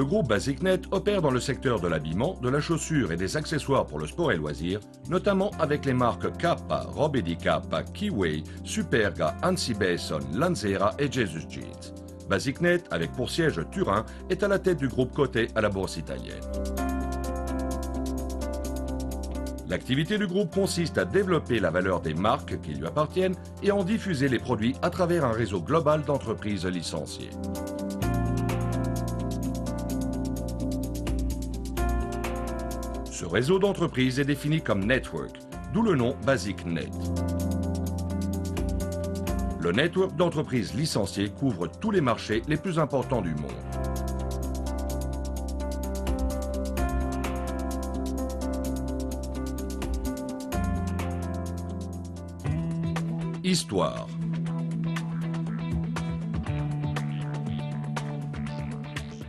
Le groupe BasicNet opère dans le secteur de l'habillement, de la chaussure et des accessoires pour le sport et loisirs, notamment avec les marques Kappa, Robedi Kappa, Kiway, Superga, Ansi Besson, Lanzera et Jesus Jeans. BasicNet, avec pour siège Turin, est à la tête du groupe coté à la bourse italienne. L'activité du groupe consiste à développer la valeur des marques qui lui appartiennent et en diffuser les produits à travers un réseau global d'entreprises licenciées. Ce réseau d'entreprises est défini comme network, d'où le nom BasicNet. Le network d'entreprises licenciées couvre tous les marchés les plus importants du monde. Histoire.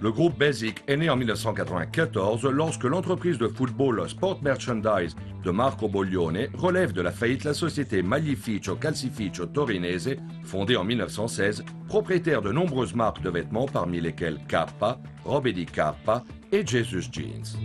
Le groupe Basic est né en 1994 lorsque l'entreprise de football Sport Merchandise de Marco Boglione relève de la faillite la société Maglificio Calcificio Torinese, fondée en 1916, propriétaire de nombreuses marques de vêtements parmi lesquelles Kappa, Robedi Kappa et Jesus Jeans.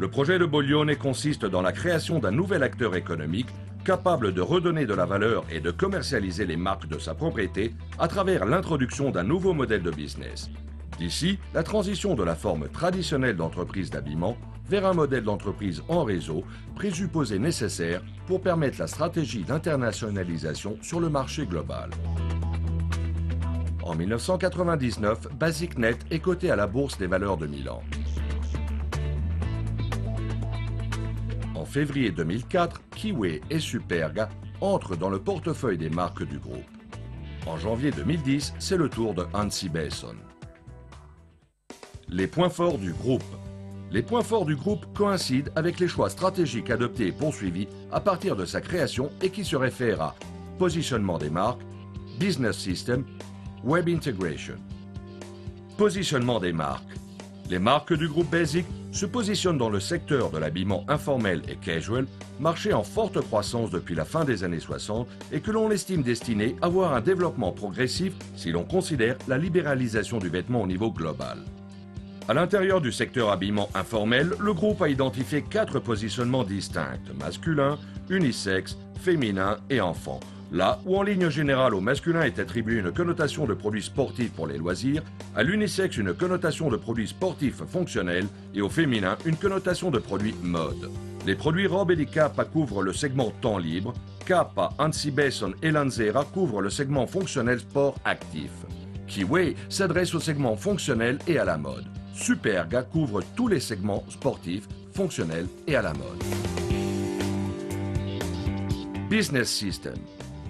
Le projet de Boglione consiste dans la création d'un nouvel acteur économique capable de redonner de la valeur et de commercialiser les marques de sa propriété à travers l'introduction d'un nouveau modèle de business. D'ici, la transition de la forme traditionnelle d'entreprise d'habillement vers un modèle d'entreprise en réseau, présupposé nécessaire pour permettre la stratégie d'internationalisation sur le marché global. En 1999, BasicNet est coté à la Bourse des valeurs de Milan. Février 2004, Kiwi et Superga entrent dans le portefeuille des marques du groupe. En janvier 2010, c'est le tour de Hansi Besson. Les points forts du groupe les points forts du groupe coïncident avec les choix stratégiques adoptés et poursuivis à partir de sa création et qui se réfèrent à positionnement des marques, business system, web integration. Positionnement des marques. Les marques du groupe Basic se positionnent dans le secteur de l'habillement informel et casual, marché en forte croissance depuis la fin des années 60 et que l'on estime destiné à avoir un développement progressif si l'on considère la libéralisation du vêtement au niveau global. À l'intérieur du secteur habillement informel, le groupe a identifié quatre positionnements distincts, masculin, unisexe, féminin et enfant. Là où en ligne générale au masculin est attribuée une connotation de produits sportifs pour les loisirs, à l'unisexe une connotation de produits sportifs fonctionnels et au féminin une connotation de produits mode. Les produits Rob et Kappa couvrent le segment temps libre, Kappa, Ansi Besson et Lanzera couvrent le segment fonctionnel sport actif. Kiwi s'adresse au segment fonctionnel et à la mode. Superga couvre tous les segments sportifs, fonctionnels et à la mode. Business System.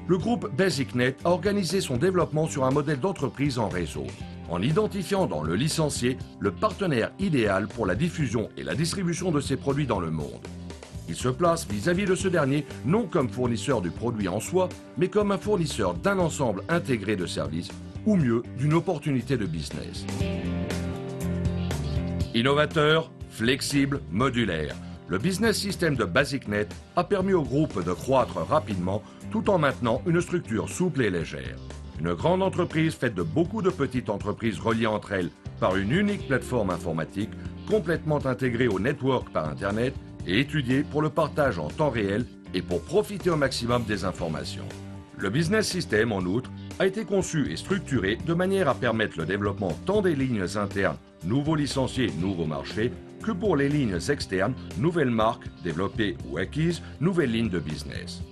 Le groupe BasicNet a organisé son développement sur un modèle d'entreprise en réseau, en identifiant dans le licencié le partenaire idéal pour la diffusion et la distribution de ses produits dans le monde. Il se place vis-à-vis -vis de ce dernier non comme fournisseur du produit en soi, mais comme un fournisseur d'un ensemble intégré de services, ou mieux, d'une opportunité de business. Innovateur, flexible, modulaire, le business system de BasicNet a permis au groupe de croître rapidement tout en maintenant une structure souple et légère. Une grande entreprise faite de beaucoup de petites entreprises reliées entre elles par une unique plateforme informatique complètement intégrée au network par Internet et étudiée pour le partage en temps réel et pour profiter au maximum des informations. Le business system, en outre, a été conçu et structuré de manière à permettre le développement tant des lignes internes, nouveaux licenciés, nouveaux marchés, que pour les lignes externes, nouvelles marques développées ou acquises, nouvelles lignes de business.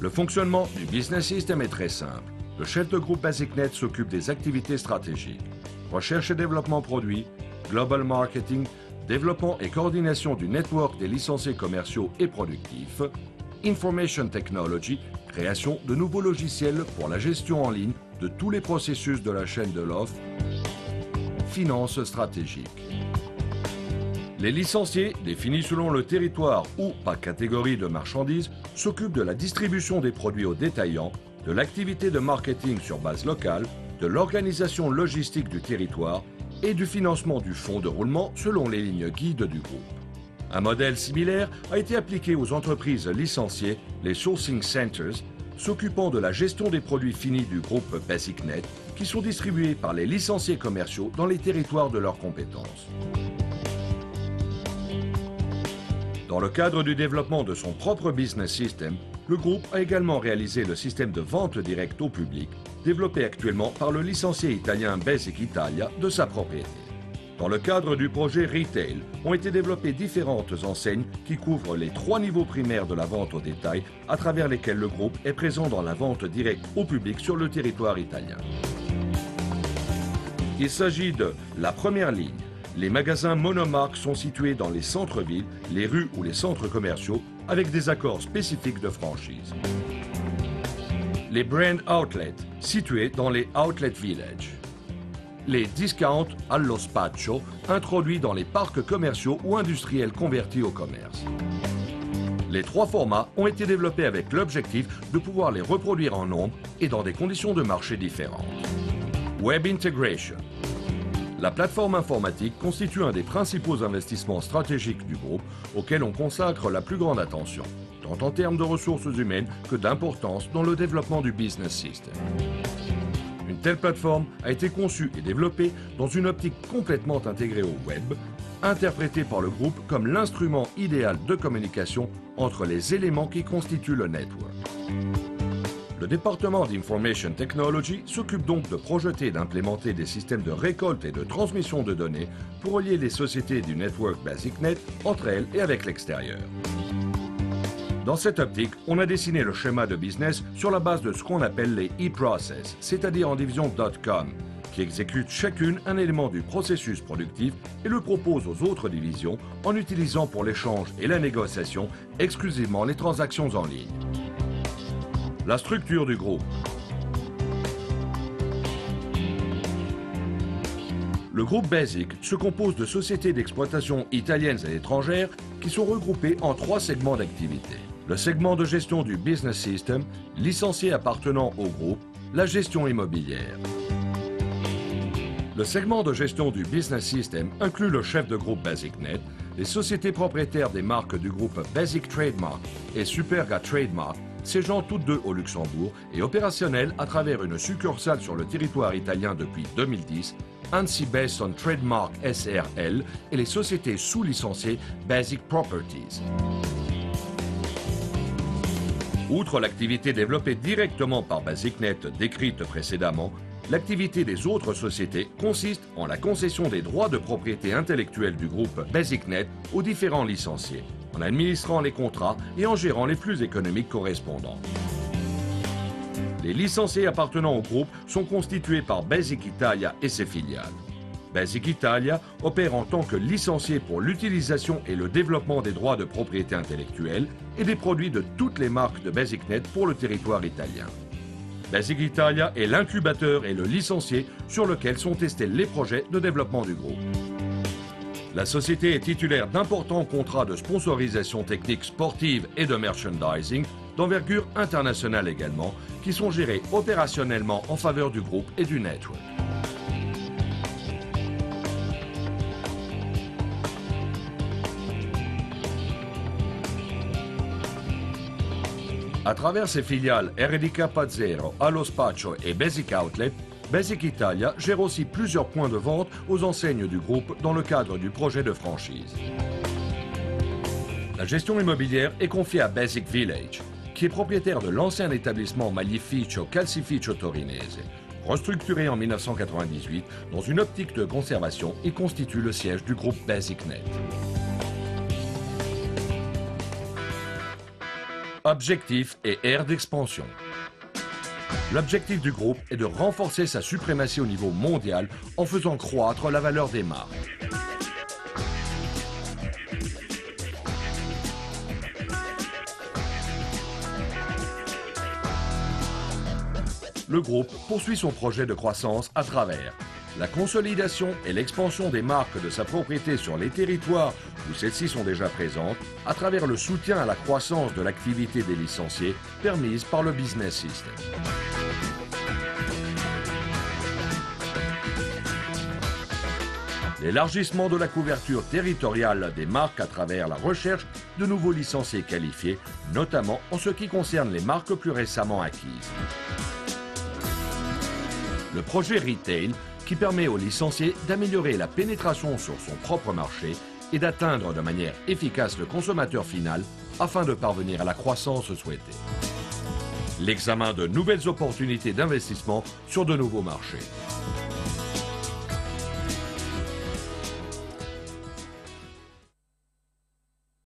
Le fonctionnement du business system est très simple. Le chef de groupe BasicNet s'occupe des activités stratégiques. Recherche et développement produits, global marketing, développement et coordination du network des licenciés commerciaux et productifs, information technology création de nouveaux logiciels pour la gestion en ligne de tous les processus de la chaîne de l'offre, finance stratégique. Les licenciés, définis selon le territoire ou par catégorie de marchandises, s'occupent de la distribution des produits aux détaillants, de l'activité de marketing sur base locale, de l'organisation logistique du territoire et du financement du fonds de roulement selon les lignes guides du groupe. Un modèle similaire a été appliqué aux entreprises licenciées, les sourcing centers, s'occupant de la gestion des produits finis du groupe BasicNet qui sont distribués par les licenciés commerciaux dans les territoires de leurs compétences. Dans le cadre du développement de son propre business system, le groupe a également réalisé le système de vente directe au public, développé actuellement par le licencié italien Basic Italia de sa propriété. Dans le cadre du projet Retail, ont été développées différentes enseignes qui couvrent les trois niveaux primaires de la vente au détail, à travers lesquels le groupe est présent dans la vente directe au public sur le territoire italien. Il s'agit de la première ligne. Les magasins monomarques sont situés dans les centres-villes, les rues ou les centres commerciaux avec des accords spécifiques de franchise. Les brand outlets, situés dans les outlet villages. Les discounts allo spaccio, introduits dans les parcs commerciaux ou industriels convertis au commerce. Les trois formats ont été développés avec l'objectif de pouvoir les reproduire en nombre et dans des conditions de marché différentes. Web Integration, la plateforme informatique constitue un des principaux investissements stratégiques du groupe auquel on consacre la plus grande attention, tant en termes de ressources humaines que d'importance dans le développement du business system. Une telle plateforme a été conçue et développée dans une optique complètement intégrée au web, interprétée par le groupe comme l'instrument idéal de communication entre les éléments qui constituent le network. Le département d'Information Technology s'occupe donc de projeter et d'implémenter des systèmes de récolte et de transmission de données pour relier les sociétés du network BasicNet entre elles et avec l'extérieur. Dans cette optique, on a dessiné le schéma de business sur la base de ce qu'on appelle les e-process, c'est-à-dire en division .com, qui exécutent chacune un élément du processus productif et le propose aux autres divisions en utilisant pour l'échange et la négociation exclusivement les transactions en ligne. La structure du groupe. Le groupe Basic se compose de sociétés d'exploitation italiennes et étrangères qui sont regroupées en trois segments d'activité. Le segment de gestion du business system, licencié appartenant au groupe, la gestion immobilière. Le segment de gestion du business system inclut le chef de groupe BasicNet, les sociétés propriétaires des marques du groupe Basic Trademark et Superga Trademark ségeant toutes deux au Luxembourg et opérationnelles à travers une succursale sur le territoire italien depuis 2010, ainsi based on Trademark SRL et les sociétés sous-licenciées Basic Properties. Outre l'activité développée directement par BasicNet décrite précédemment, l'activité des autres sociétés consiste en la concession des droits de propriété intellectuelle du groupe BasicNet aux différents licenciés, en administrant les contrats et en gérant les flux économiques correspondants. Les licenciés appartenant au groupe sont constitués par Basic Italia et ses filiales. Basic Italia opère en tant que licencié pour l'utilisation et le développement des droits de propriété intellectuelle et des produits de toutes les marques de BasicNet pour le territoire italien. Basic Italia est l'incubateur et le licencié sur lequel sont testés les projets de développement du groupe. La société est titulaire d'importants contrats de sponsorisation technique sportive et de merchandising, d'envergure internationale également, qui sont gérés opérationnellement en faveur du groupe et du network. À travers ses filiales Eredica Pazzero, Allo Spaccio et Basic Outlet, Basic Italia gère aussi plusieurs points de vente aux enseignes du groupe dans le cadre du projet de franchise. La gestion immobilière est confiée à Basic Village, qui est propriétaire de l'ancien établissement Maglificio Calcificio Torinese. Restructuré en 1998, dans une optique de conservation, il constitue le siège du groupe BasicNet. Objectif et aire d'expansion. L'objectif du groupe est de renforcer sa suprématie au niveau mondial en faisant croître la valeur des marques. Le groupe poursuit son projet de croissance à travers la consolidation et l'expansion des marques de sa propriété sur les territoires où celles-ci sont déjà présentes, à travers le soutien à la croissance de l'activité des licenciés permise par le Business System. l'élargissement de la couverture territoriale des marques à travers la recherche de nouveaux licenciés qualifiés, notamment en ce qui concerne les marques plus récemment acquises. Le projet Retail, qui permet aux licenciés d'améliorer la pénétration sur son propre marché et d'atteindre de manière efficace le consommateur final afin de parvenir à la croissance souhaitée. L'examen de nouvelles opportunités d'investissement sur de nouveaux marchés.